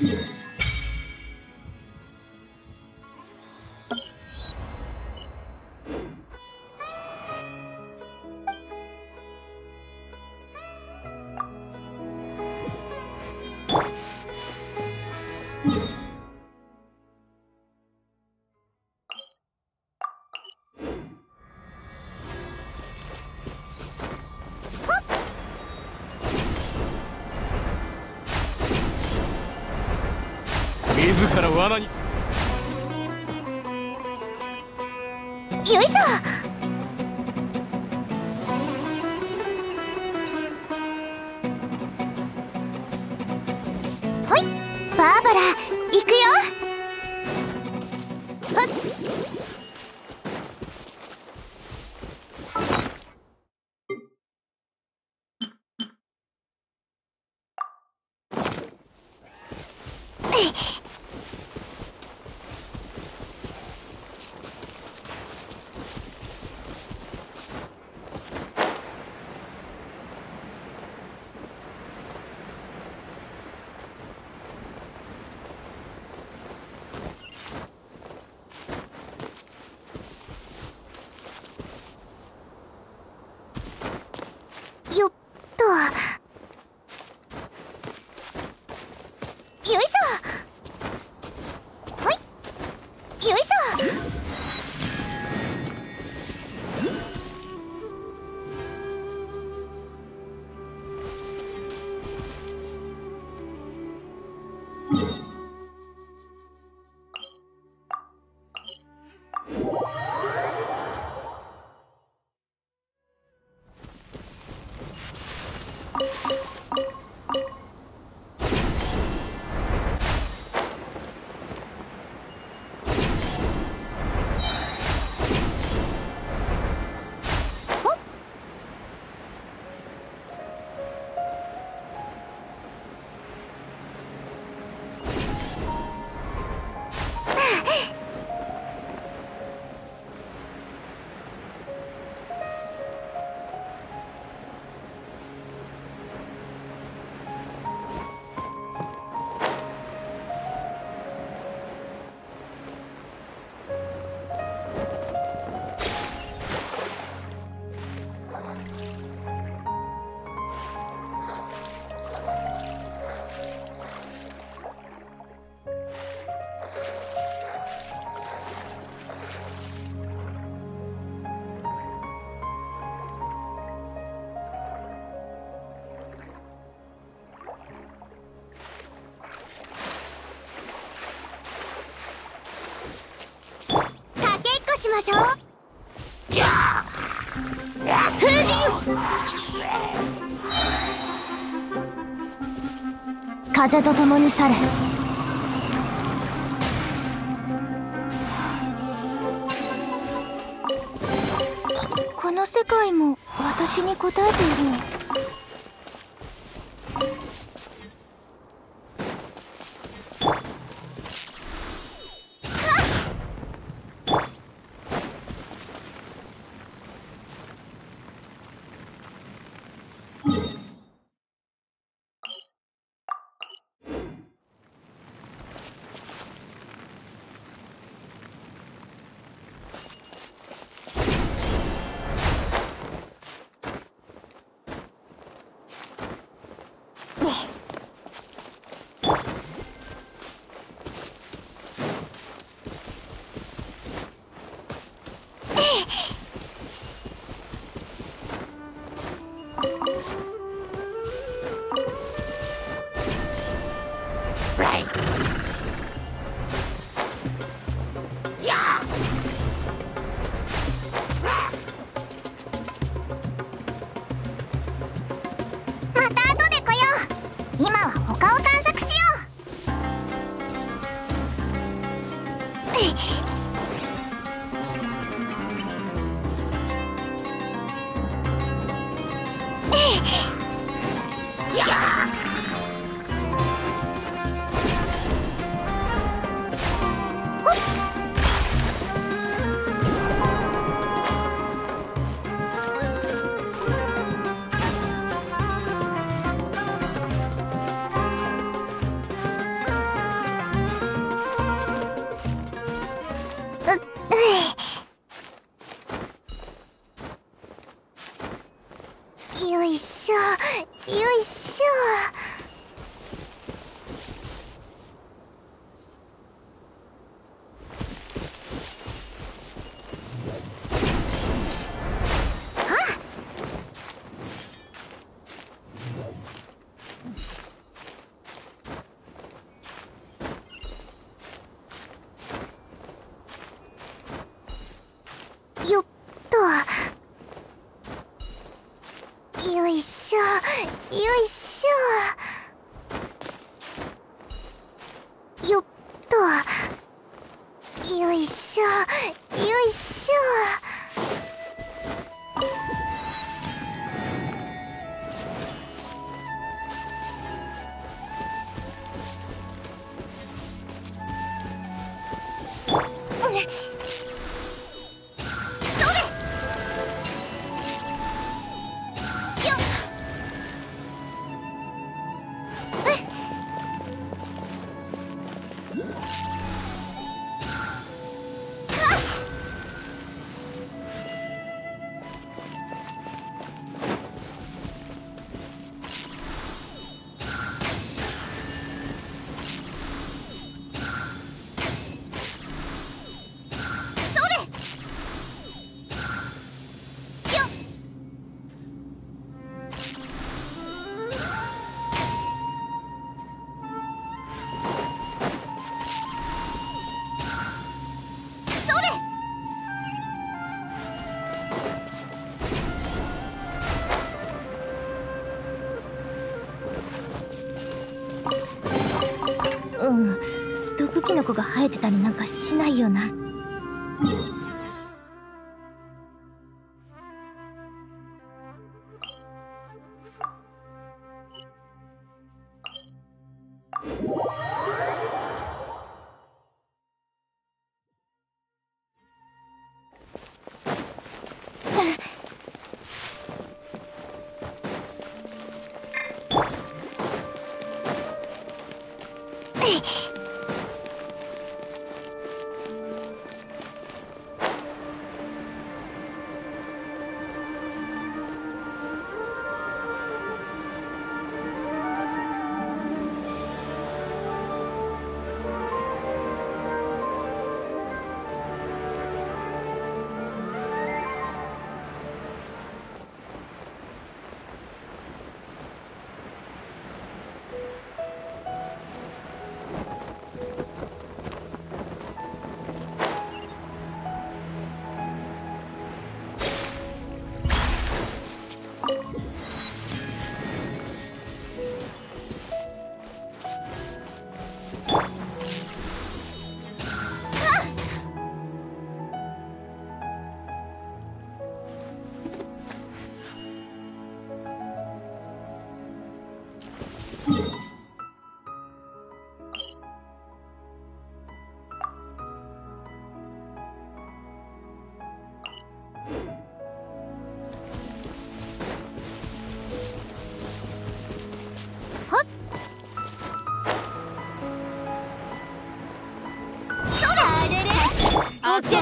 Yeah. 自ら罠に。よいしょ。ほい。バーバラ行くよ。かしょ？風神。風と共に去れ。この世界も私に答えているのよいしょ。よっと。よいしょ。よいしょ。うん生えてたりなんかしないよな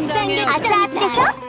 さん熱々でしょ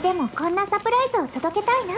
でもこんなサプライズを届けたいな。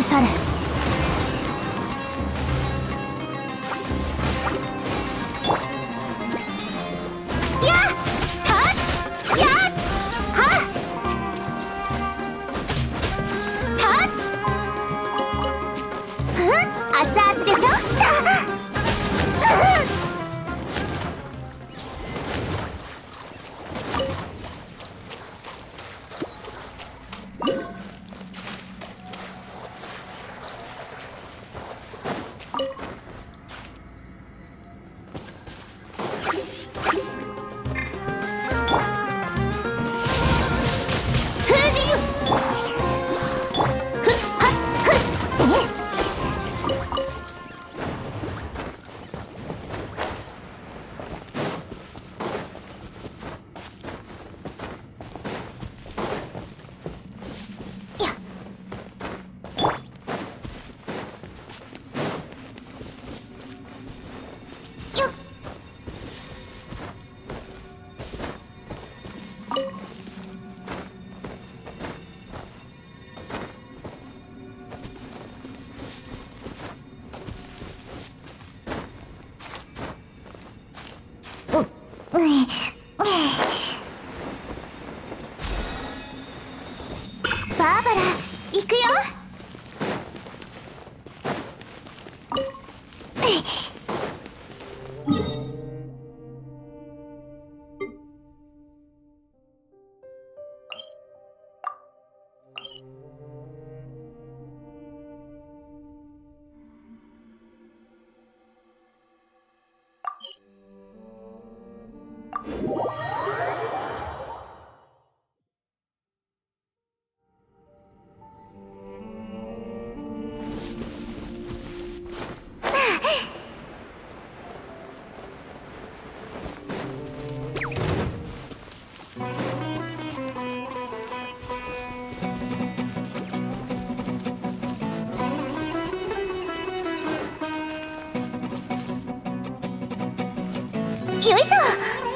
許されよいしょ。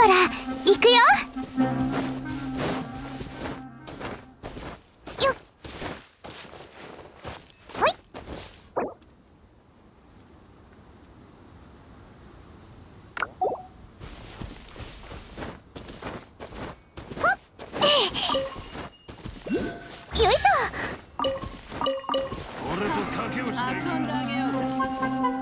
バラ行くよ。よっ。ほい。ほっ。よいしょ。俺と賭けをしない遊んであげようぜ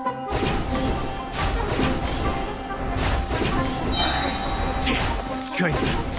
近いんだ